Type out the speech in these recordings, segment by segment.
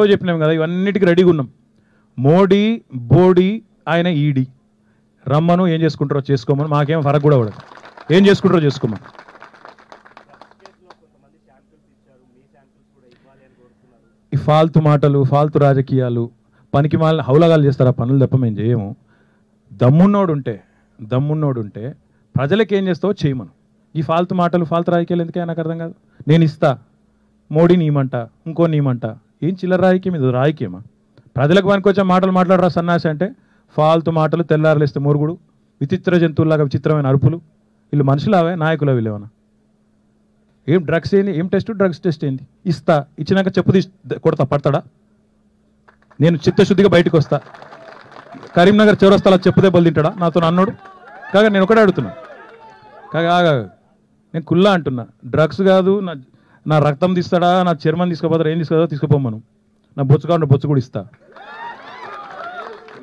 చెప్పినాం కదా ఇవన్నిటికీ రెడీగా ఉన్నాం మోడీ బోడీ ఆయన ఈడీ. రమ్మను ఏం చేసుకుంటారో చేసుకోమని మాకేం ఫరక్ కూడా పడదు. ఏం చేసుకుంటారో చేసుకోమని. ఈ ఫాల్తు మాటలు ఫాల్తు రాజకీయాలు పనికి మాలిన హౌలగాలు చేస్తారు? ఆ పనులు తప్ప మేము చేయము. దమ్మున్నోడు ఉంటే దమ్మున్నోడు ఉంటే ప్రజలకు ఏం చేస్తావో చేయమను. ఈ ఫాల్తు మాటలు ఫాల్తు రాజకీయాలు ఎందుకే నాకు అర్థం కాదు. నేను ఇస్తా. మోడీ నీమంట ఇంకో నీమంట. ఏం చిల్లర రాజకీయం ఇది రాజకీయమా ప్రజలకు పనికొచ్చే మాటలు మాట్లాడరా సన్నాసి అంటే? ఫాల్తు మాటలు తెల్లారలేస్తే మురుగుడు విచిత్ర జంతువులాగా విచిత్రమైన అరుపులు. వీళ్ళు మనుషులవే నాయకులు వీళ్ళేమన్నా ఏం డ్రగ్స్ ఏంది? ఏం టెస్ట్? డ్రగ్స్ టెస్ట్ ఏంది? ఇస్తా ఇచ్చినాక చెప్పు తీసి కొడతా పడతాడా? నేను చిత్తశుద్ధిగా బయటకు వస్తా. కరీంనగర్ చౌరస్తాలో చెప్పుదే దెబ్బలు తింటాడా? నాతో అన్నాడు కాగా నేను ఒకటే అడుగుతున్నా. కాగా నేను కుల్లా అంటున్నా. డ్రగ్స్ కాదు నా నా రక్తం తీస్తాడా నా చర్మం తీసుకోపోతారా ఏం తీసుకోదా తీసుకుపోమను నా బొచ్చు కాకుండా బొచ్చు కూడా ఇస్తా.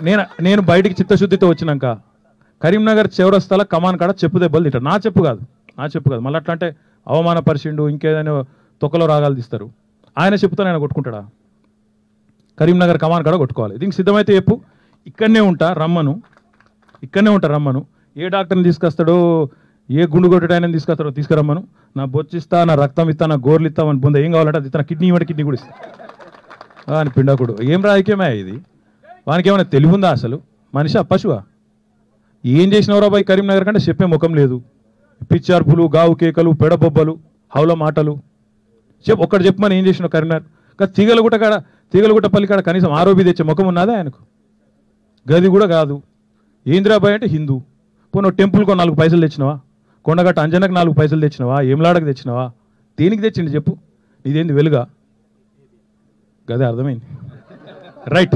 నేను నేను బయటికి చిత్తశుద్ధితో వచ్చినాక కరీంనగర్ చివరస్తాల కమాన్ కాడ చెప్పు దెబ్బలు తింటాడు నా చెప్పు కాదు నా చెప్పు కాదు. మళ్ళీ అట్లా అంటే అవమానపరిచిండు ఇంకేదైనా తొక్కలో రాగాలు తీస్తారు. ఆయన చెప్తాను ఆయన కొట్టుకుంటాడా? కరీంనగర్ కమాన్ కాడ కొట్టుకోవాలి. దీనికి సిద్ధమైతే చెప్పు. ఇక్కడనే ఉంటా రమ్మను. ఇక్కడనే ఉంటా రమ్మను. ఏ డాక్టర్ని తీసుకొస్తాడో ఏ గుండు కొట్టడాయని తీసుకొస్తారో తీసుకురమ్మను. నా బొచ్చిస్తా నా రక్తం ఇస్తా నా గోర్లు ఇస్తా అని బొంద ఏం కావాలంటే అది ఇస్తా కిడ్నీ ఇవ్వండి కిడ్నీ కూడా ఇస్తా. అని పిండకుడు. ఏం రాజకీయమే ఇది? వానికి ఏమైనా తెలివి ఉందా అసలు? మనిషి పశువా? ఏం చేసినవరా బాయ్ కరీంనగర్ కంటే చెప్పే ముఖం లేదు. పిచ్చార్పులు గావు కేకలు పెడబొబ్బలు హౌల మాటలు. చెప్ ఒక్కడు చెప్పమని ఏం చేసినావు కరీంనగర్? కానీ తీగలగుట్ట కాడ తీగలగుట్ట పల్లి కాడ కనీసం ఆరోపి తెచ్చే ముఖం ఉన్నదా ఆయనకు? గది కూడా కాదు. ఏంద్రాబాయ్ అంటే హిందూ. పోను టెంపుల్కో నాలుగు పైసలు తెచ్చినవా? కొండగట్ట అంజనకు నాలుగు పైసలు తెచ్చినవా? ఏమిలాడకు తెచ్చినవా? దేనికి తెచ్చిండు చెప్పు? ఇదేంది వెలుగా? గదే అర్థమైంది. రైట్.